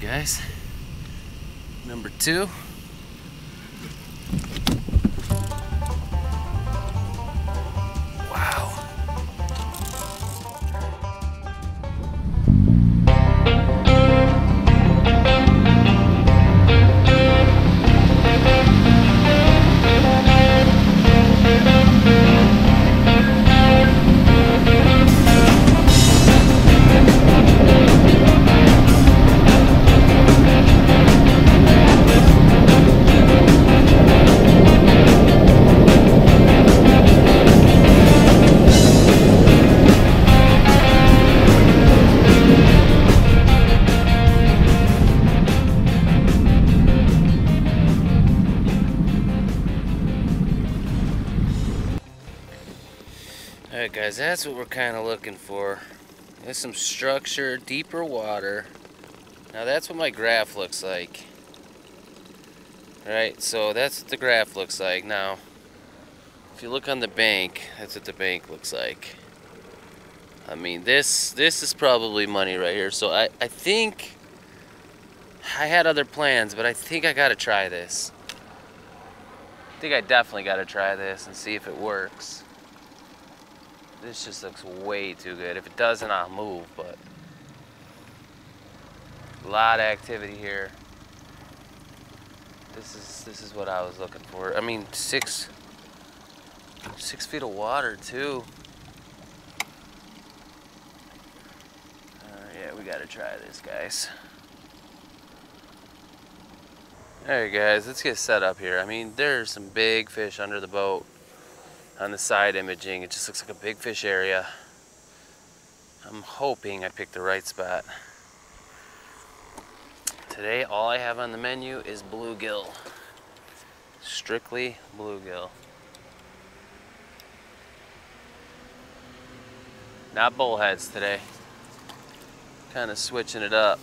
Guys, number two. That's what we're kind of looking for. There's some structure, deeper water. Now that's what my graph looks like. Right, so that's what the graph looks like. Now, if you look on the bank, that's what the bank looks like. I mean, this this is probably money right here. So I, I think I had other plans, but I think I gotta try this. I think I definitely gotta try this and see if it works. This just looks way too good. If it doesn't, I'll move, but a lot of activity here. This is this is what I was looking for. I mean, six six feet of water too. Uh, yeah, we gotta try this, guys. Alright guys, let's get set up here. I mean, there's some big fish under the boat on the side imaging. It just looks like a big fish area. I'm hoping I picked the right spot. Today, all I have on the menu is bluegill. Strictly bluegill. Not bullheads today. Kind of switching it up.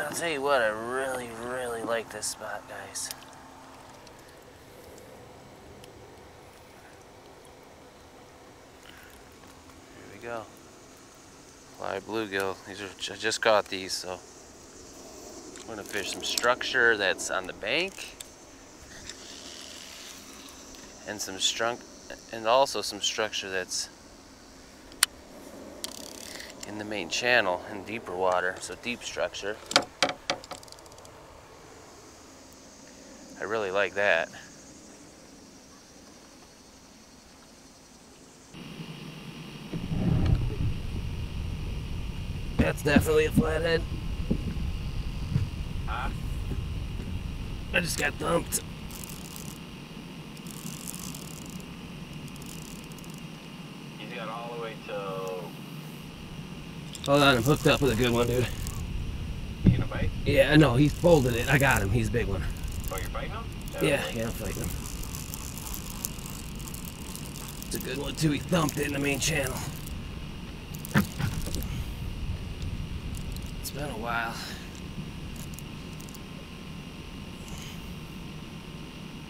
I'll tell you what, I really, really like this spot, guys. Here we go. Fly bluegill. These are I just caught these, so I'm gonna fish some structure that's on the bank, and some strunk, and also some structure that's in the main channel in deeper water, so deep structure. I really like that. That's definitely a flathead. Huh? I just got thumped. He's got all the way till. Hold on, I'm hooked up with a good one, dude. You gonna bite? Yeah, no, he's folded it. I got him. He's a big one. Yeah, yeah, I'm fighting him. It's a good one too. He thumped it in the main channel. It's been a while.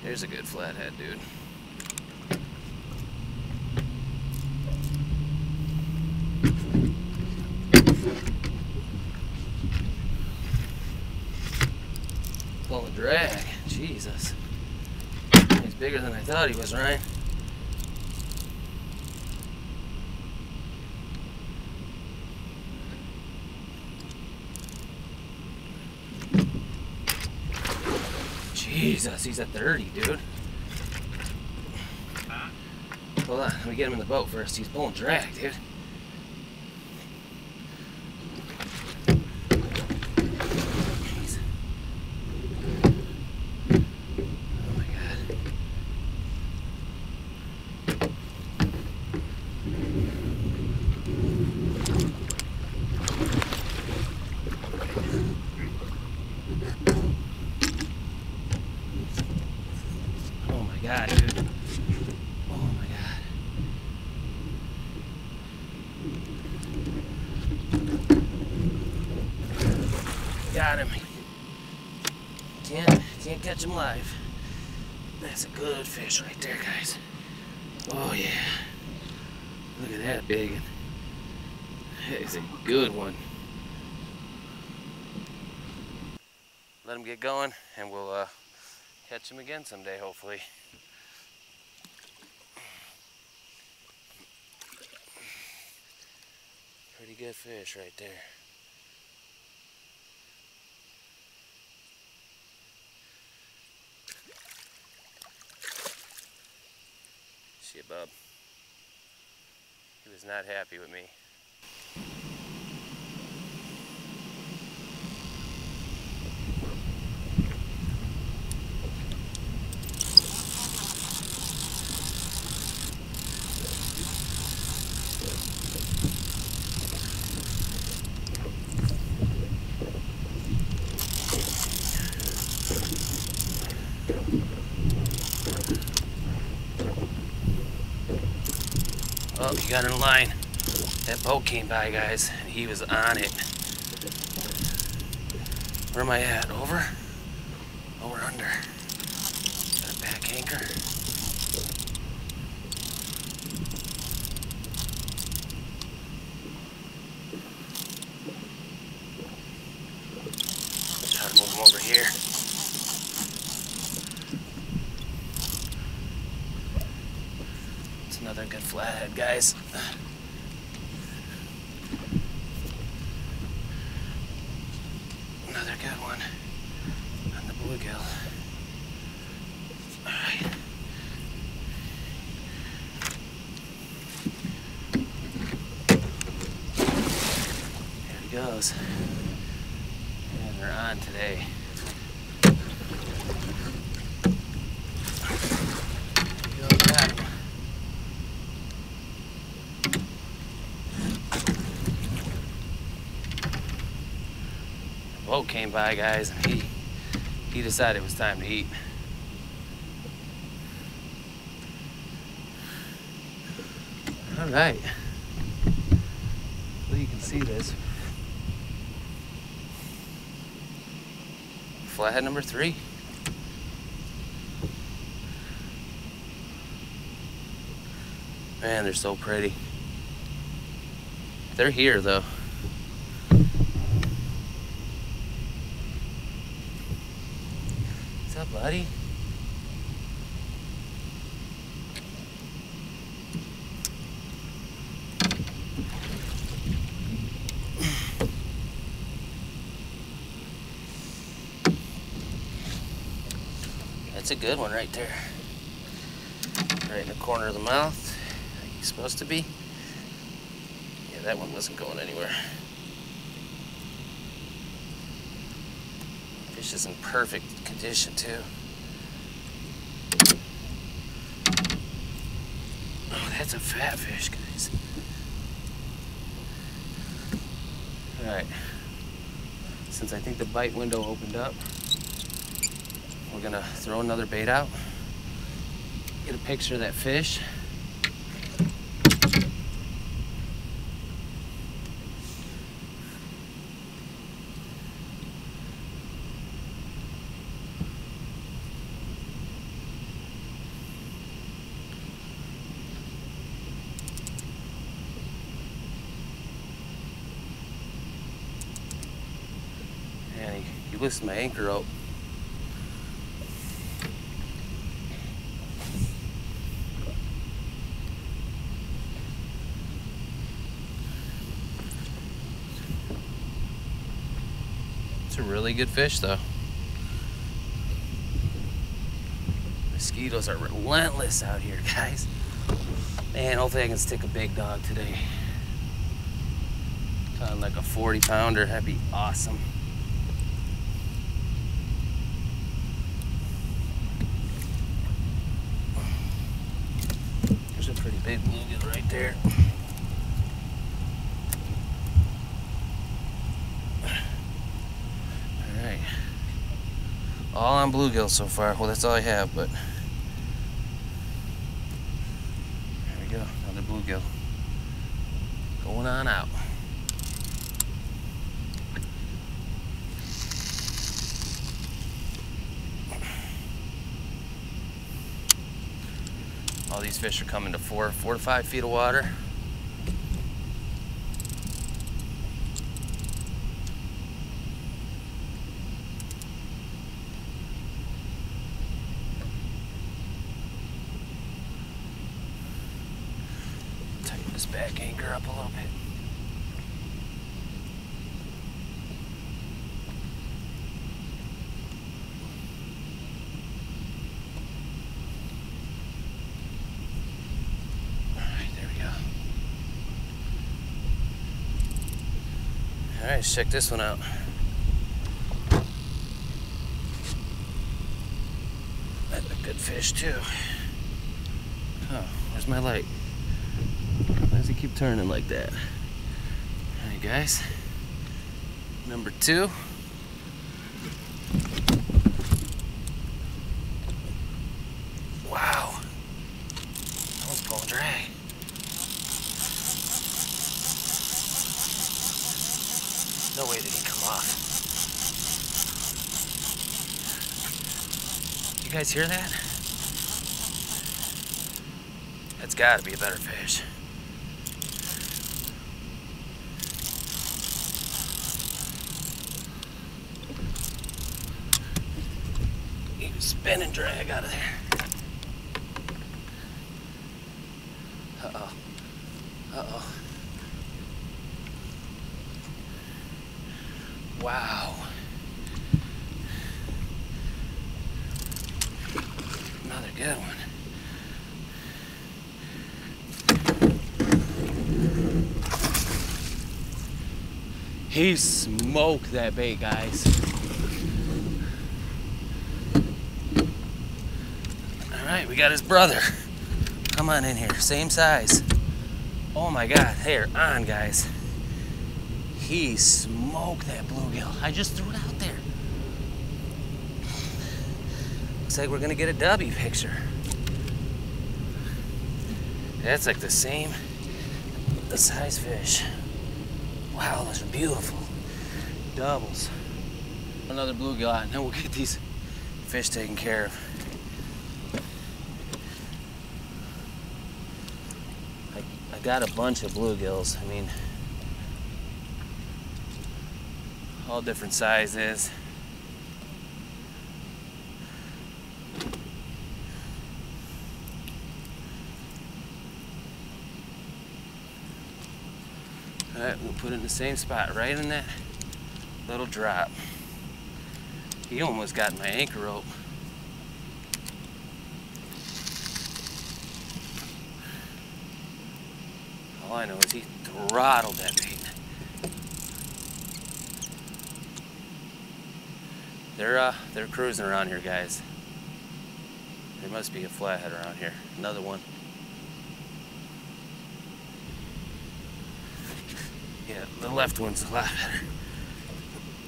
Here's a good flathead, dude. Pulling drag. Jesus. He's bigger than I thought he was, Ryan. Jesus, he's at 30, dude. Hold on, let me get him in the boat first. He's pulling drag, dude. Jeez. Oh my god. Oh my god, dude. Oh my god. Got him. Can't can't catch him live. That's a good fish right there, guys. Oh yeah. Look at that big. One. That is a good one. Let him get going and we'll uh, catch him again someday, hopefully. Pretty good fish right there. See you, bub. He was not happy with me. Oh, got in line. That boat came by, guys, and he was on it. Where am I at? Over? We're under. Got a back anchor. Try to move him over here. It's another good flathead, guys. Another good one on the bluegill. All right. There he goes. And we're on today. Go, got him. boat came by, guys, and he he decided it was time to eat. All right. Well, you can see this. Flathead number three. Man, they're so pretty. They're here, though. What's up, buddy? That's a good one right there. Right in the corner of the mouth. Like he's supposed to be. Yeah, that one wasn't going anywhere. Fish is in perfect condition too. Oh, that's a fat fish, guys. Alright. Since I think the bite window opened up, we're gonna throw another bait out. Get a picture of that fish. He lifts my anchor up. It's a really good fish, though. Mosquitoes are relentless out here, guys. Man, hopefully I can stick a big dog today. Kind of like a 40 pounder, that'd be awesome. There's a pretty big bluegill right there. All on bluegill so far. Well, that's all I have, but. There we go. Another bluegill. Going on out. All these fish are coming to four, four to five feet of water. Tighten this back anchor up a little bit. Let's check this one out. That's a good fish too. Oh, where's my light? Why does it keep turning like that? Alright guys. Number two. Wow. That one's pulling drag. No way did he come off. You guys hear that? That's gotta be a better fish. He was spinning drag out of there. Uh-oh. Uh-oh. Wow. Another good one. He smoked that bait, guys. All right, we got his brother. Come on in here, same size. Oh my God, they're on, guys. He smoked that bluegill. I just threw it out there. Looks like we're gonna get a dubby picture. That's like the same the size fish. Wow, those are beautiful. Doubles. Another bluegill out, and then we'll get these fish taken care of. I, I got a bunch of bluegills. I mean, all different sizes. All right, we'll put it in the same spot, right in that little drop. He almost got my anchor rope. All I know is he throttled that bait. They're uh, they're cruising around here, guys. There must be a flathead around here. Another one. Yeah, the left one's a lot better.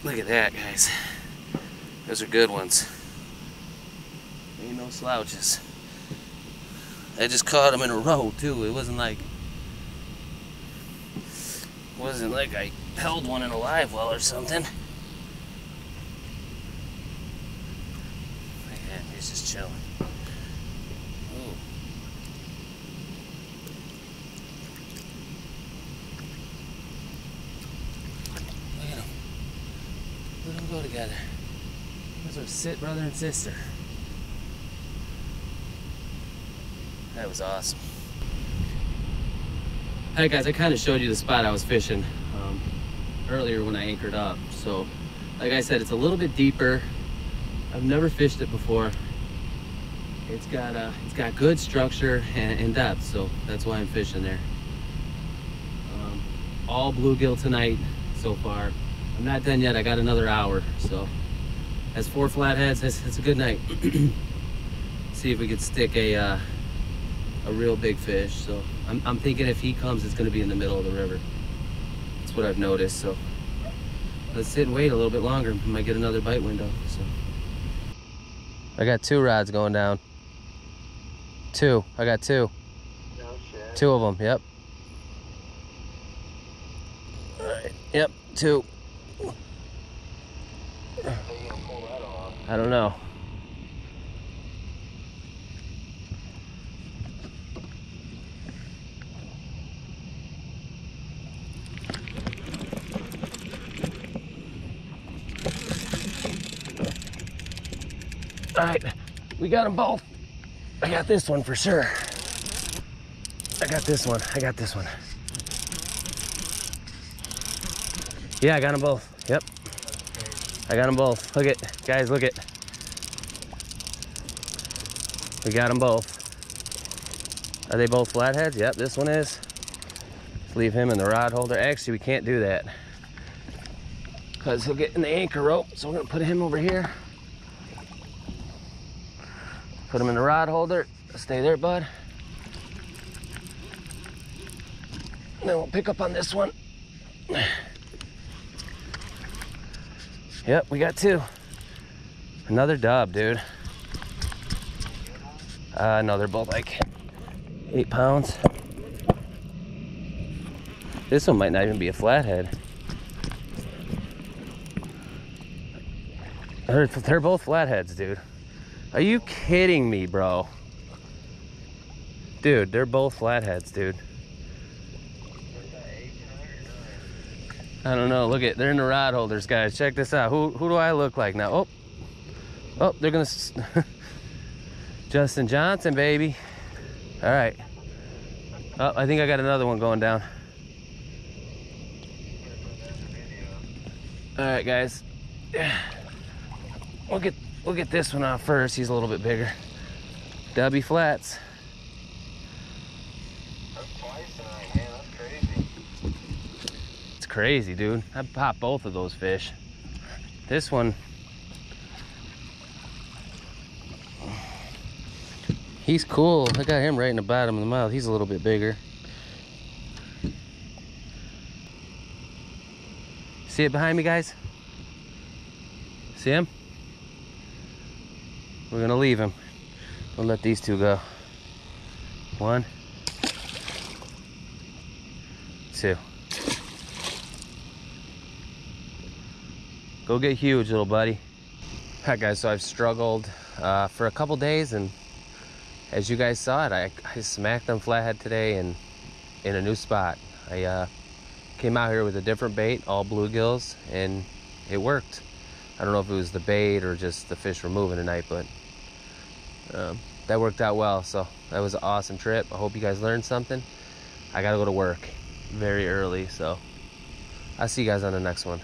Look at that, guys. Those are good ones. Ain't no slouches. I just caught them in a row too. It wasn't like It wasn't like I held one in a live well or something. At he's just chilling. Ooh. Look at them. Let them go together. Those are sit brother and sister. That was awesome. Right, guys, I kind of showed you the spot I was fishing um, earlier when I anchored up. So, like I said, it's a little bit deeper. I've never fished it before. It's got uh, it's got good structure and, and depth, so that's why I'm fishing there. Um, all bluegill tonight so far. I'm not done yet. I got another hour, so that's four flatheads. That's, that's a good night. See if we could stick a uh, a real big fish. So I'm, I'm thinking if he comes, it's going to be in the middle of the river. That's what I've noticed. So let's sit and wait a little bit longer. We might get another bite window. So I got two rods going down. Two. I got two. No shit. Two of them. Yep. All right. Yep. Two. I don't know. All right, we got them both. I got this one for sure. I got this one. I got this one. Yeah, I got them both. Yep. I got them both. Look it, guys, look it. We got them both. Are they both flatheads? Yep, this one is. Let's leave him in the rod holder. Actually, we can't do that because he'll get in the anchor rope. So we're gonna put him over here. Put him in the rod holder. Stay there, bud. then we'll pick up on this one. Yep, we got two. Another dub, dude. Uh, no, they're both like eight pounds. This one might not even be a flathead. They're, they're both flatheads, dude. Are you kidding me, bro? Dude, they're both flatheads, dude. I don't know. Look at they're in the rod holders, guys. Check this out. Who who do I look like now? Oh, oh, they're gonna. Justin Johnson, baby. All right. Oh, I think I got another one going down. All right, guys. We'll get we'll get this one off first. He's a little bit bigger. Dubby flats. That's twice tonight, man. That's crazy. It's crazy, dude. I popped both of those fish. This one, he's cool. I got him right in the bottom of the mouth. He's a little bit bigger. See it behind me, guys? See him? We're gonna leave him. We'll let these two go. One, two. Go get huge, little buddy. All right, guys, so I've struggled uh, for a couple days, and as you guys saw it, I, I smacked them flathead today and in a new spot. I uh, came out here with a different bait, all bluegills, and it worked. I don't know if it was the bait or just the fish were moving tonight, but um, that worked out well. So that was an awesome trip. I hope you guys learned something. I got to go to work very early, so I'll see you guys on the next one.